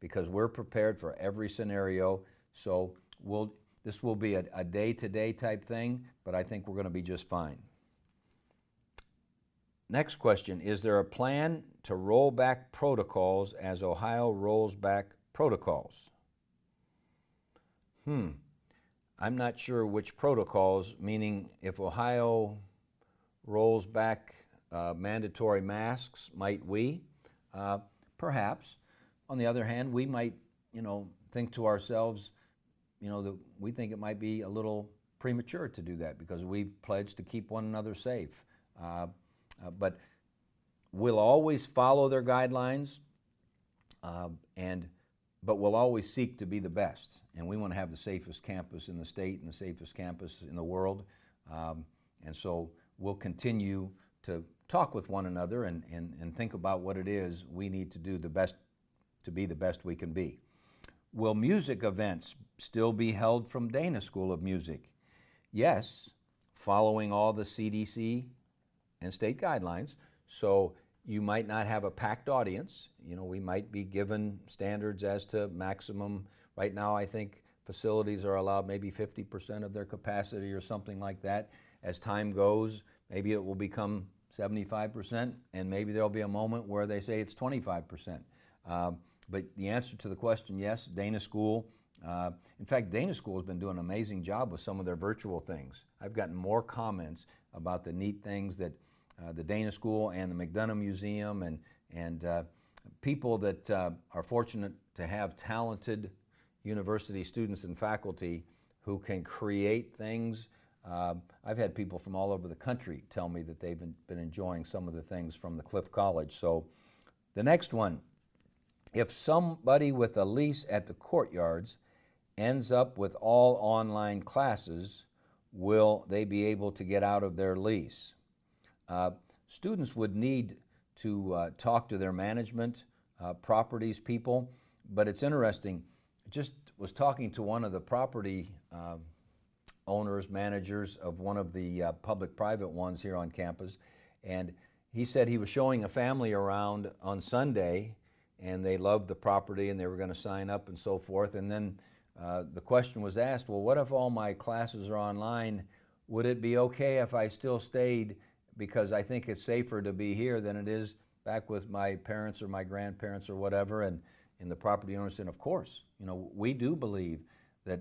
because we're prepared for every scenario. So we'll, this will be a day to day type thing, but I think we're going to be just fine. Next question Is there a plan to roll back protocols as Ohio rolls back protocols? Hmm. I'm not sure which protocols, meaning if Ohio rolls back uh, mandatory masks, might we? Uh, perhaps. On the other hand, we might, you know, think to ourselves, you know, that we think it might be a little premature to do that because we've pledged to keep one another safe. Uh, uh, but we'll always follow their guidelines, uh, and but we'll always seek to be the best. And we want to have the safest campus in the state and the safest campus in the world. Um, and so we'll continue to talk with one another and, and, and think about what it is we need to do the best to be the best we can be. Will music events still be held from Dana School of Music? Yes, following all the CDC and state guidelines. So you might not have a packed audience. You know, we might be given standards as to maximum. Right now, I think facilities are allowed maybe 50% of their capacity or something like that. As time goes, maybe it will become 75%, and maybe there'll be a moment where they say it's 25%. Uh, but the answer to the question, yes, Dana School. Uh, in fact, Dana School has been doing an amazing job with some of their virtual things. I've gotten more comments about the neat things that uh, the Dana School and the McDonough Museum and, and uh, people that uh, are fortunate to have talented university students and faculty who can create things uh, I've had people from all over the country tell me that they've been, been enjoying some of the things from the Cliffe College. So the next one, if somebody with a lease at the courtyards ends up with all online classes, will they be able to get out of their lease? Uh, students would need to uh, talk to their management, uh, properties people, but it's interesting. Just was talking to one of the property uh, owners, managers of one of the uh, public-private ones here on campus, and he said he was showing a family around on Sunday, and they loved the property and they were going to sign up and so forth. And then uh, the question was asked, well, what if all my classes are online? Would it be okay if I still stayed because I think it's safer to be here than it is back with my parents or my grandparents or whatever? And, and the property owners. And of course. You know, we do believe that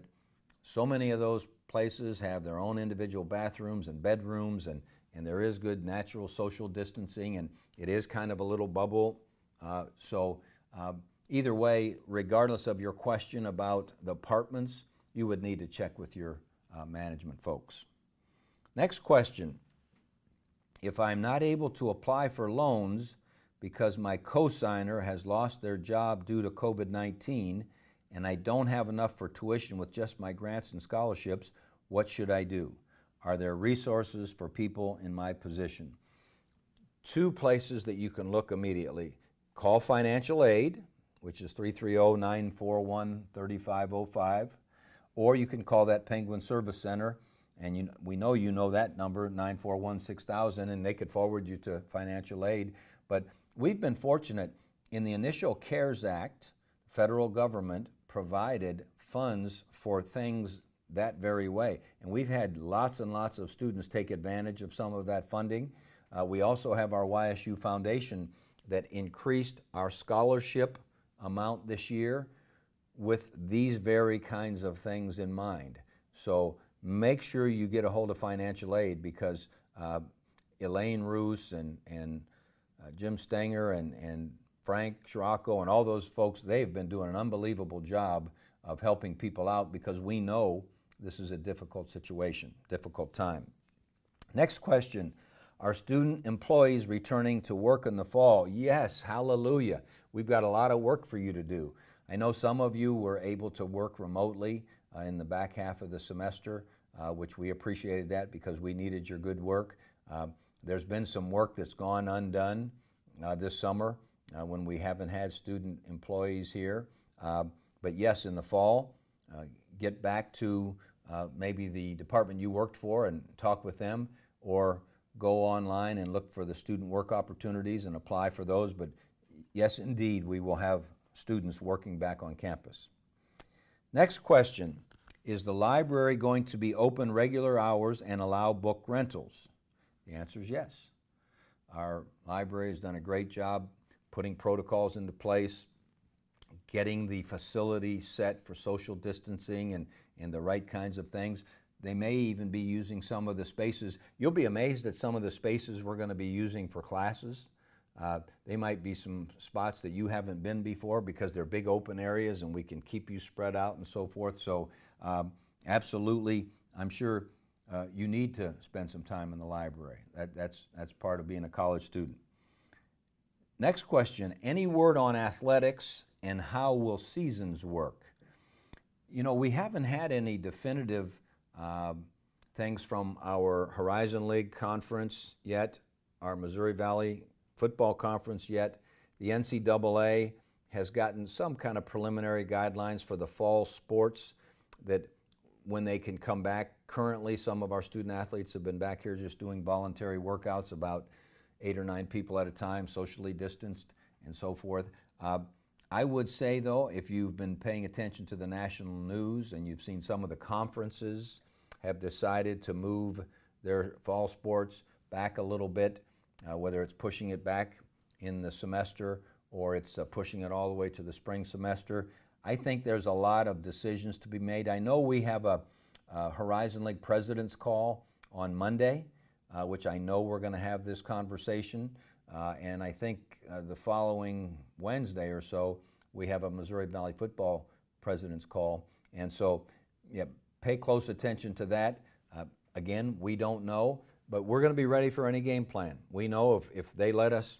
so many of those places have their own individual bathrooms and bedrooms, and, and there is good natural social distancing, and it is kind of a little bubble. Uh, so, uh, either way, regardless of your question about the apartments, you would need to check with your uh, management folks. Next question If I'm not able to apply for loans because my cosigner has lost their job due to COVID 19, and I don't have enough for tuition with just my grants and scholarships, what should I do? Are there resources for people in my position? Two places that you can look immediately. Call financial aid, which is 330 941 3505, or you can call that Penguin Service Center, and you, we know you know that number, 941 6000, and they could forward you to financial aid. But we've been fortunate in the initial CARES Act, federal government provided funds for things that very way. And we've had lots and lots of students take advantage of some of that funding. Uh, we also have our YSU Foundation that increased our scholarship amount this year with these very kinds of things in mind. So make sure you get a hold of financial aid because uh, Elaine Ruse and, and uh, Jim Stenger and, and Frank Scirocco and all those folks, they've been doing an unbelievable job of helping people out because we know this is a difficult situation, difficult time. Next question Are student employees returning to work in the fall? Yes, hallelujah. We've got a lot of work for you to do. I know some of you were able to work remotely uh, in the back half of the semester, uh, which we appreciated that because we needed your good work. Uh, there's been some work that's gone undone uh, this summer uh, when we haven't had student employees here. Uh, but yes, in the fall, uh, get back to uh, maybe the department you worked for and talk with them, or go online and look for the student work opportunities and apply for those. But yes, indeed, we will have students working back on campus. Next question Is the library going to be open regular hours and allow book rentals? The answer is yes. Our library has done a great job putting protocols into place, getting the facility set for social distancing and, and the right kinds of things. they may even be using some of the spaces. You'll be amazed at some of the spaces we're going to be using for classes. Uh, they might be some spots that you haven't been before because they're big open areas and we can keep you spread out and so forth. So, um, absolutely, I'm sure uh, you need to spend some time in the library. That, that's, that's part of being a college student. Next question Any word on athletics and how will seasons work? You know, we haven't had any definitive uh, things from our Horizon League conference yet, our Missouri Valley football conference yet. The NCAA has gotten some kind of preliminary guidelines for the fall sports that when they can come back. Currently, some of our student athletes have been back here just doing voluntary workouts, about eight or nine people at a time, socially distanced, and so forth. Uh, I would say, though, if you've been paying attention to the national news and you've seen some of the conferences have decided to move their fall sports back a little bit, uh, whether it's pushing it back in the semester or it's uh, pushing it all the way to the spring semester. I think there's a lot of decisions to be made. I know we have a, a Horizon League President's Call on Monday, uh, which I know we're going to have this conversation. Uh, and I think uh, the following Wednesday or so, we have a Missouri Valley Football President's Call. And so, yeah, pay close attention to that. Uh, again, we don't know. But we're going to be ready for any game plan. We know if, if they let us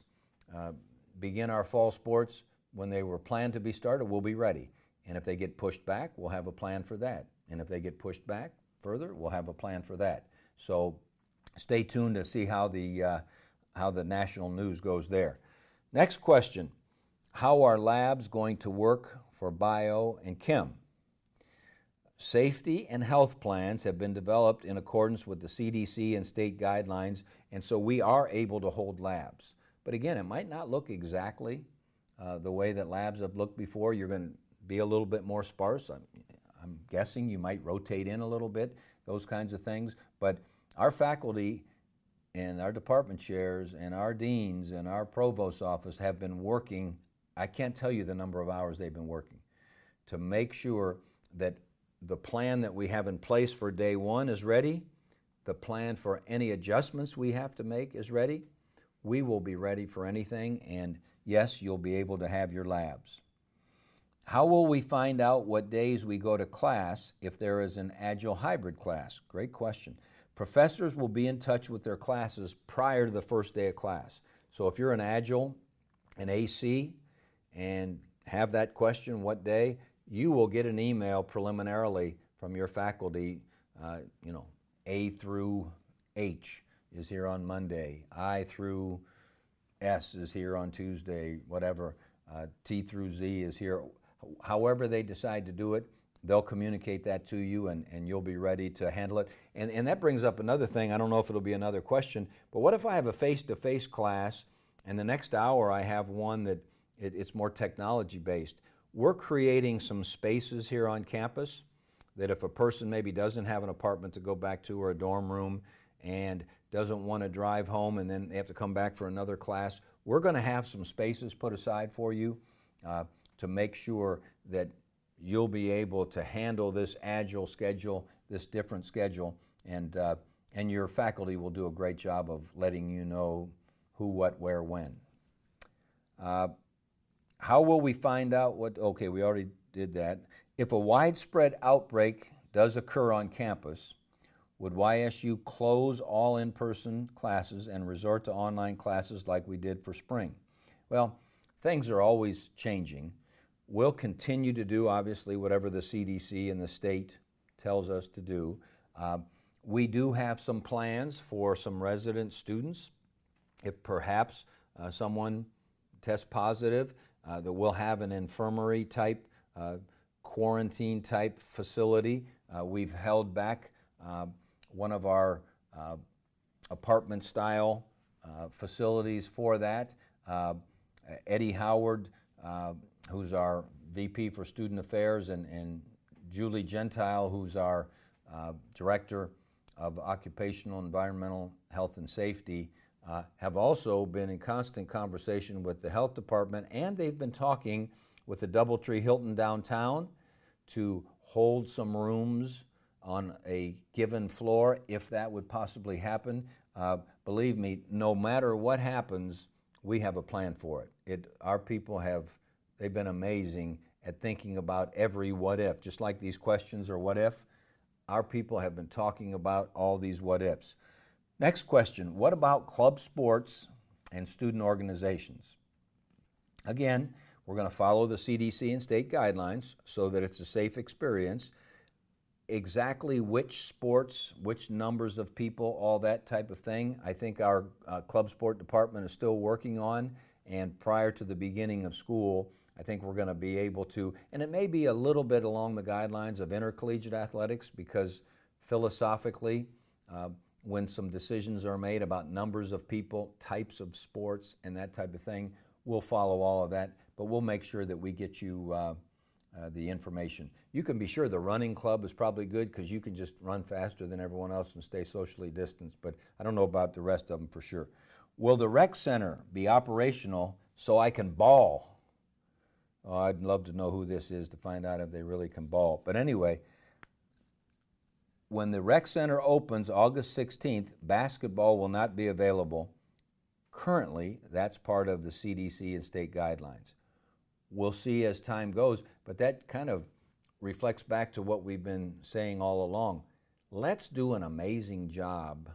uh, begin our fall sports when they were planned to be started, we'll be ready. And if they get pushed back, we'll have a plan for that. And if they get pushed back further, we'll have a plan for that. So stay tuned to see how the, uh, how the national news goes there. Next question How are labs going to work for bio and chem? Safety and health plans have been developed in accordance with the CDC and state guidelines, and so we are able to hold labs. But again, it might not look exactly uh, the way that labs have looked before. You're going to be a little bit more sparse. I'm, I'm guessing you might rotate in a little bit, those kinds of things. But our faculty and our department chairs and our deans and our provost office have been working, I can't tell you the number of hours they've been working, to make sure that the plan that we have in place for day one is ready. The plan for any adjustments we have to make is ready. We will be ready for anything, and yes, you'll be able to have your labs. How will we find out what days we go to class if there is an Agile hybrid class? Great question. Professors will be in touch with their classes prior to the first day of class. So if you're an Agile, an AC, and have that question, what day, you will get an email preliminarily from your faculty, uh, you know, A through H is here on Monday, I through S is here on Tuesday, whatever, uh, T through Z is here. However they decide to do it, they'll communicate that to you and, and you'll be ready to handle it. And, and that brings up another thing. I don't know if it'll be another question, but what if I have a face-to-face class and the next hour I have one that it, it's more technology based? We're creating some spaces here on campus that if a person maybe doesn't have an apartment to go back to or a dorm room and doesn't want to drive home and then they have to come back for another class, we're going to have some spaces put aside for you uh, to make sure that you'll be able to handle this agile schedule, this different schedule, and, uh, and your faculty will do a great job of letting you know who, what, where, when. Uh, how will we find out what? Okay, we already did that. If a widespread outbreak does occur on campus, would YSU close all in person classes and resort to online classes like we did for spring? Well, things are always changing. We'll continue to do, obviously, whatever the CDC and the state tells us to do. Uh, we do have some plans for some resident students. If perhaps uh, someone tests positive, uh, that we'll have an infirmary type, uh, quarantine type facility. Uh, we've held back uh, one of our apartment style facilities for that. Eddie Howard, who's our VP for Student Affairs, and, and Julie Gentile, who's our Director of Occupational Environmental Health and Safety, uh, have also been in constant conversation with the health department and they've been talking with the Doubletree Hilton downtown to hold some rooms on a given floor if that would possibly happen. Uh, believe me, no matter what happens, we have a plan for it. it. Our people have, they've been amazing at thinking about every what if. Just like these questions are what if, our people have been talking about all these what ifs. Next question What about club sports and student organizations? Again, we're going to follow the CDC and state guidelines so that it's a safe experience. Exactly which sports, which numbers of people, all that type of thing, I think our uh, club sport department is still working on. And prior to the beginning of school, I think we're going to be able to, and it may be a little bit along the guidelines of intercollegiate athletics because philosophically, uh, when some decisions are made about numbers of people, types of sports, and that type of thing, we'll follow all of that, but we'll make sure that we get you uh, uh, the information. You can be sure the running club is probably good because you can just run faster than everyone else and stay socially distanced, but I don't know about the rest of them for sure. Will the rec center be operational so I can ball? Oh, I'd love to know who this is to find out if they really can ball. But anyway, when the rec center opens August 16th, basketball will not be available. Currently, that's part of the CDC and state guidelines. We'll see as time goes, but that kind of reflects back to what we've been saying all along. Let's do an amazing job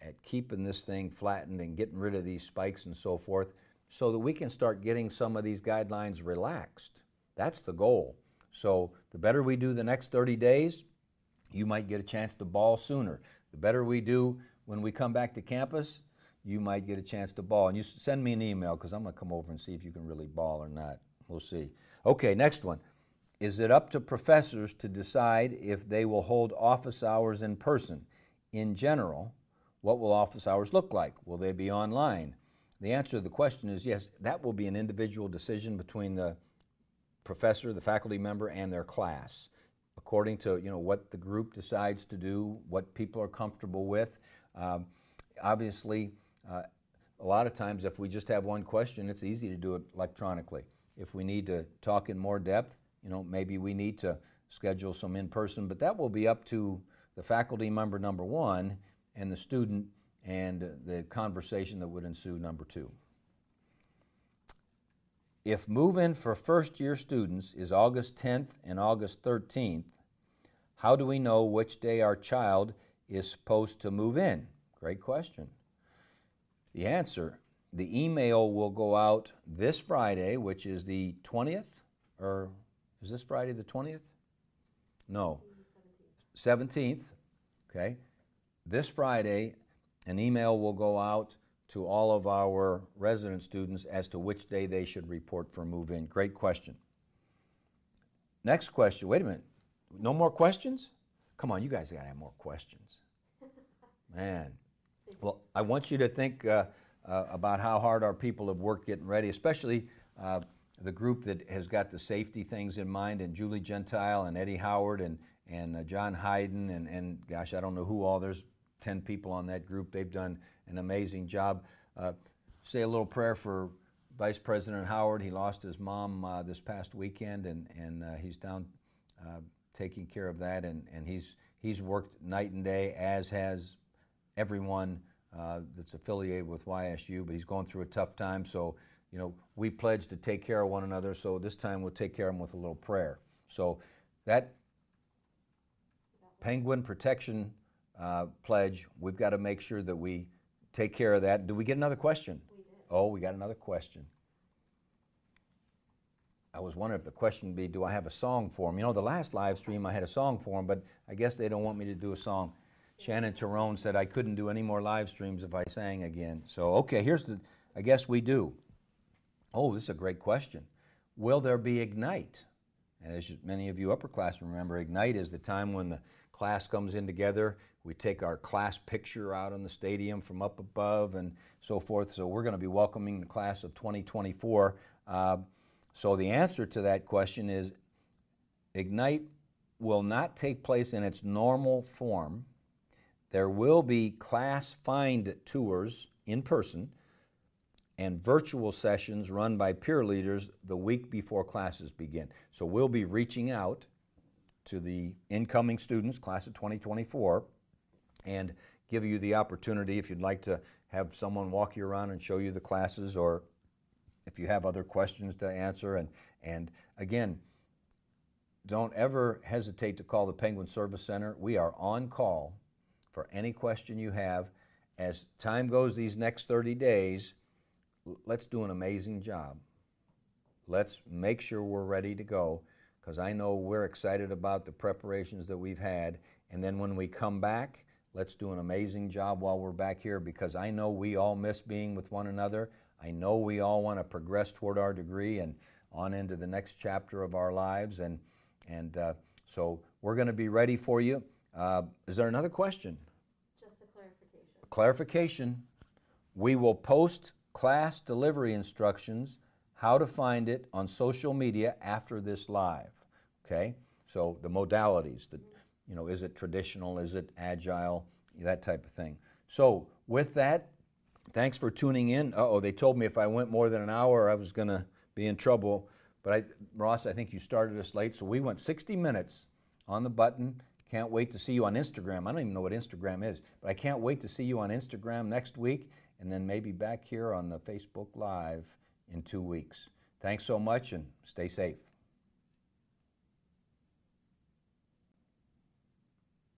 at keeping this thing flattened and getting rid of these spikes and so forth so that we can start getting some of these guidelines relaxed. That's the goal. So the better we do the next 30 days, you might get a chance to ball sooner. The better we do when we come back to campus, you might get a chance to ball. And you send me an email because I'm going to come over and see if you can really ball or not. We'll see. Okay, next one. Is it up to professors to decide if they will hold office hours in person? In general, what will office hours look like? Will they be online? The answer to the question is yes, that will be an individual decision between the professor, the faculty member, and their class, according to you know what the group decides to do, what people are comfortable with. Um, obviously, uh, a lot of times if we just have one question, it's easy to do it electronically. If we need to talk in more depth, you know, maybe we need to schedule some in person, but that will be up to the faculty member number one and the student and the conversation that would ensue, number two. If move in for first year students is August 10th and August 13th, how do we know which day our child is supposed to move in? Great question. The answer the email will go out this Friday, which is the 20th, or is this Friday the 20th? No. 17th. 17th, okay. This Friday, an email will go out to all of our resident students as to which day they should report for move-in. Great question. Next question. Wait a minute. No more questions? Come on, you guys got to have more questions. <laughs> Man. Well, I want you to think uh, uh, about how hard our people have worked getting ready, especially uh, the group that has got the safety things in mind, and Julie Gentile and Eddie Howard and, and uh, John Hayden, and, and gosh, I don't know who all. There's 10 people on that group. They've done an amazing job. Uh, say a little prayer for Vice President Howard. He lost his mom uh, this past weekend, and, and uh, he's down uh, taking care of that. And, and he's, he's worked night and day, as has everyone uh, that's affiliated with YSU, but he's going through a tough time. So, you know, we pledge to take care of one another. So this time we'll take care of him with a little prayer. So that penguin protection uh, pledge, we've got to make sure that we take care of that. Do we get another question? We. Oh, we got another question. I was wondering if the question would be, do I have a song for him? You know, the last live stream I had a song for him, but I guess they don't want me to do a song. Shannon Tirone said I couldn't do any more live streams if I sang again. So, okay, here's the, I guess we do. Oh, this is a great question. Will there be Ignite? As many of you upperclassmen remember, Ignite is the time when the class comes in together we take our class picture out in the stadium from up above and so forth. So we're going to be welcoming the class of 2024. Uh, so the answer to that question is Ignite will not take place in its normal form. There will be class find tours in person and virtual sessions run by peer leaders the week before classes begin. So we'll be reaching out to the incoming students, class of 2024, and give you the opportunity if you'd like to have someone walk you around and show you the classes or if you have other questions to answer. And, and again, don't ever hesitate to call the Penguin Service Center. We are on call for any question you have. As time goes these next 30 days, let's do an amazing job. Let's make sure we're ready to go because I know we're excited about the preparations that we've had. And then when we come back, let's do an amazing job while we're back here because I know we all miss being with one another. I know we all want to progress toward our degree and on into the next chapter of our lives. And, and uh, so we're going to be ready for you. Uh, is there another question? Just a clarification. Clarification. We will post class delivery instructions, how to find it on social media after this live. Okay? So the modalities, the, you know, is it traditional, is it agile, that type of thing. So with that, thanks for tuning in. Oh, they told me if I went more than an hour, I was going to be in trouble. But I, Ross, I think you started us late, so we went 60 minutes on the button. Can't wait to see you on Instagram. I don't even know what Instagram is, but I can't wait to see you on Instagram next week and then maybe back here on the Facebook Live in two weeks. Thanks so much and stay safe.